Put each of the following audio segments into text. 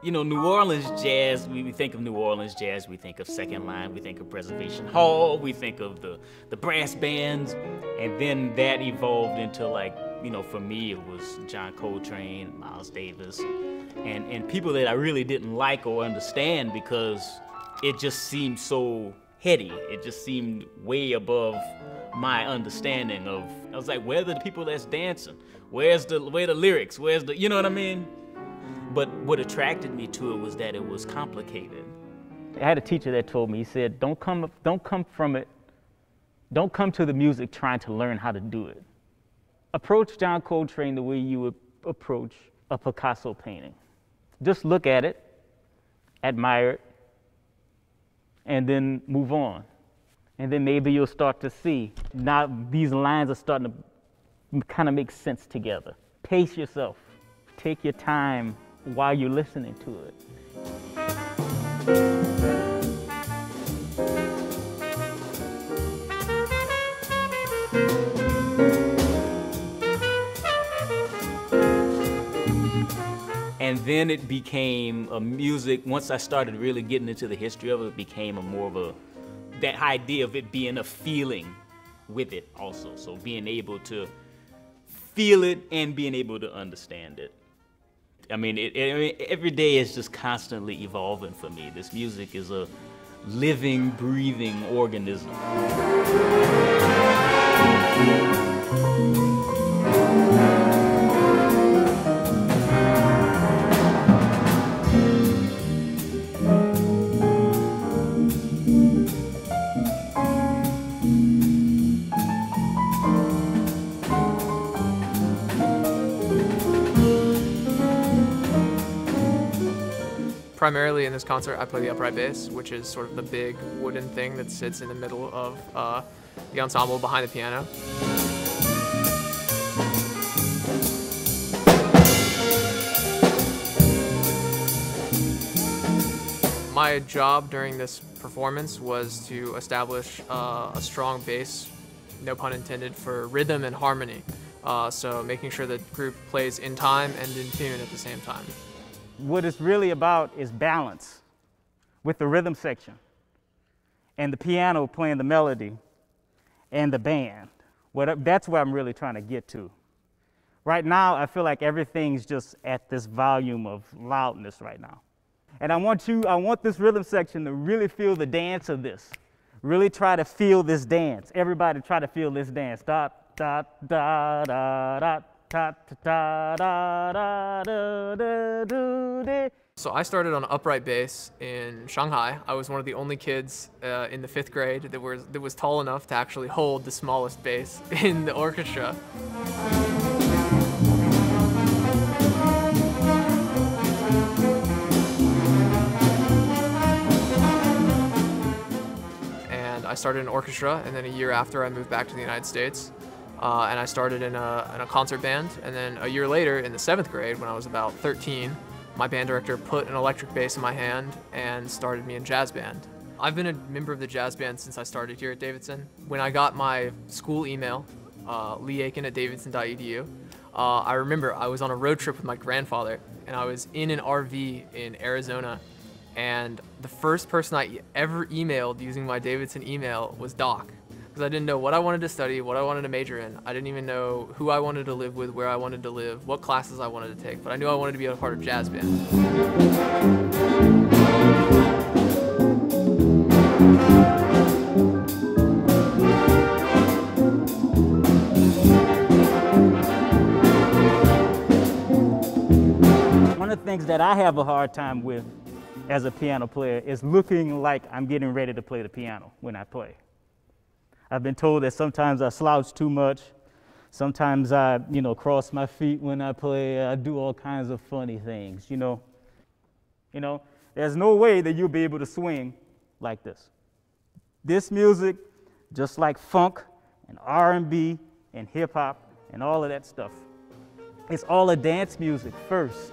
you know, New Orleans jazz, we, we think of New Orleans jazz, we think of Second Line, we think of Preservation Hall, we think of the, the brass bands, and then that evolved into like, you know, for me it was John Coltrane, Miles Davis, and, and people that I really didn't like or understand because it just seemed so heady. It just seemed way above my understanding of, I was like, where the people that's dancing? Where's the, where the lyrics? Where's the, you know what I mean? But what attracted me to it was that it was complicated. I had a teacher that told me, he said, don't come, don't come from it, don't come to the music trying to learn how to do it. Approach John Coltrane the way you would approach a Picasso painting. Just look at it, admire it, and then move on. And then maybe you'll start to see now these lines are starting to kind of make sense together. Pace yourself, take your time while you're listening to it. And then it became a music, once I started really getting into the history of it, it became a more of a, that idea of it being a feeling with it also. So being able to feel it and being able to understand it. I mean, it, it, every day is just constantly evolving for me. This music is a living, breathing organism. Primarily in this concert, I play the upright bass, which is sort of the big wooden thing that sits in the middle of uh, the ensemble behind the piano. My job during this performance was to establish uh, a strong bass, no pun intended, for rhythm and harmony. Uh, so making sure the group plays in time and in tune at the same time. What it's really about is balance with the rhythm section and the piano playing the melody and the band. What, that's where I'm really trying to get to. Right now, I feel like everything's just at this volume of loudness right now. And I want you, I want this rhythm section to really feel the dance of this. Really try to feel this dance. Everybody try to feel this dance. Da, da, da, da, da, da, da, da, da, da, da. So I started on upright bass in Shanghai. I was one of the only kids uh, in the fifth grade that was, that was tall enough to actually hold the smallest bass in the orchestra. And I started an orchestra, and then a year after I moved back to the United States. Uh, and I started in a, in a concert band. And then a year later, in the seventh grade, when I was about 13, my band director put an electric bass in my hand and started me in jazz band. I've been a member of the jazz band since I started here at Davidson. When I got my school email, uh, leeaiken at davidson.edu, uh, I remember I was on a road trip with my grandfather and I was in an RV in Arizona and the first person I ever emailed using my Davidson email was Doc because I didn't know what I wanted to study, what I wanted to major in. I didn't even know who I wanted to live with, where I wanted to live, what classes I wanted to take, but I knew I wanted to be a part of jazz band. One of the things that I have a hard time with as a piano player is looking like I'm getting ready to play the piano when I play. I've been told that sometimes I slouch too much. Sometimes I, you know, cross my feet when I play. I do all kinds of funny things, you know. You know, there's no way that you'll be able to swing like this. This music, just like funk and R&B and hip hop and all of that stuff, it's all a dance music first.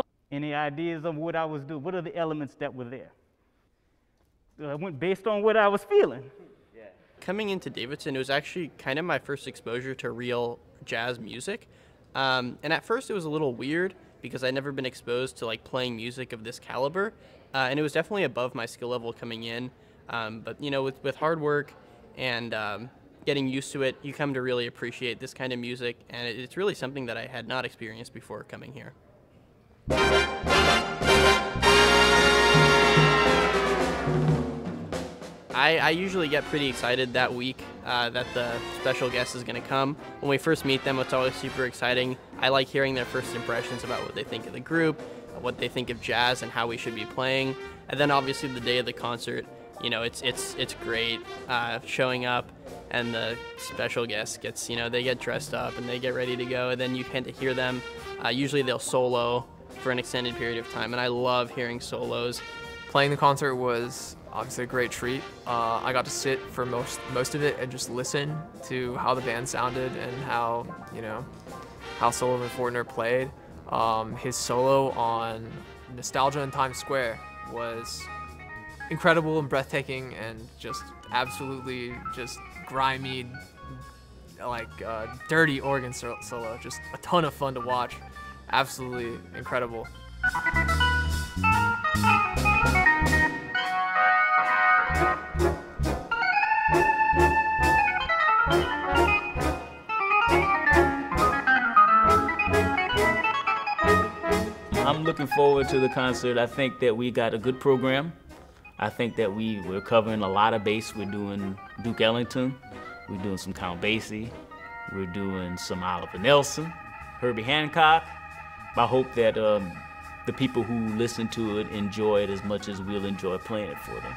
Any ideas of what I was doing? What are the elements that were there? I went based on what I was feeling. Coming into Davidson, it was actually kind of my first exposure to real jazz music. Um, and at first, it was a little weird because I'd never been exposed to like playing music of this caliber. Uh, and it was definitely above my skill level coming in. Um, but you know, with, with hard work and um, getting used to it, you come to really appreciate this kind of music. And it, it's really something that I had not experienced before coming here. I, I usually get pretty excited that week uh, that the special guest is going to come. When we first meet them, it's always super exciting. I like hearing their first impressions about what they think of the group, what they think of jazz, and how we should be playing. And then obviously the day of the concert, you know, it's it's it's great uh, showing up, and the special guest gets, you know, they get dressed up and they get ready to go, and then you can to hear them. Uh, usually they'll solo for an extended period of time, and I love hearing solos. Playing the concert was obviously a great treat. Uh, I got to sit for most most of it and just listen to how the band sounded and how you know how Sullivan Fortner played. Um, his solo on Nostalgia in Times Square was incredible and breathtaking and just absolutely just grimy, like uh, dirty organ solo. Just a ton of fun to watch. Absolutely incredible. I'm looking forward to the concert. I think that we got a good program. I think that we, we're covering a lot of base. We're doing Duke Ellington. We're doing some Count Basie. We're doing some Oliver Nelson, Herbie Hancock. I hope that um, the people who listen to it enjoy it as much as we'll enjoy playing it for them.